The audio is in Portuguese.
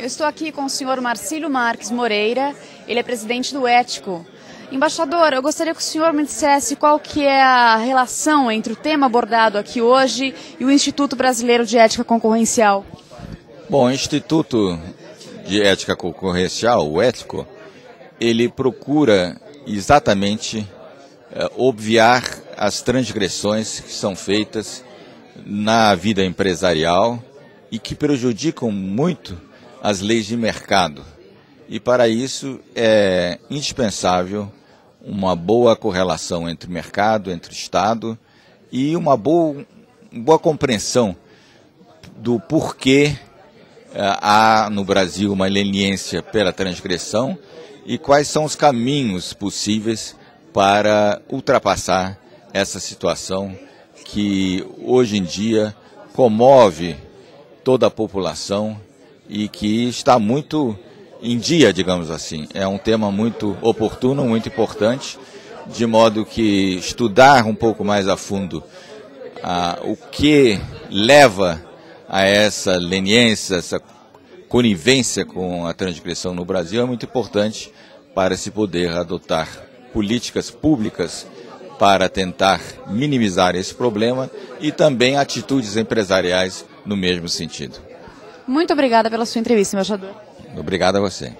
Eu estou aqui com o senhor Marcílio Marques Moreira, ele é presidente do Ético. Embaixador, eu gostaria que o senhor me dissesse qual que é a relação entre o tema abordado aqui hoje e o Instituto Brasileiro de Ética Concorrencial. Bom, o Instituto de Ética Concorrencial, o Ético, ele procura exatamente é, obviar as transgressões que são feitas na vida empresarial e que prejudicam muito as leis de mercado. E para isso é indispensável uma boa correlação entre mercado, entre Estado e uma boa, boa compreensão do porquê é, há no Brasil uma leniência pela transgressão e quais são os caminhos possíveis para ultrapassar essa situação que hoje em dia comove toda a população e que está muito em dia, digamos assim. É um tema muito oportuno, muito importante, de modo que estudar um pouco mais a fundo ah, o que leva a essa leniência, essa conivência com a transgressão no Brasil é muito importante para se poder adotar políticas públicas para tentar minimizar esse problema e também atitudes empresariais no mesmo sentido. Muito obrigada pela sua entrevista, embaixador. Obrigado a você.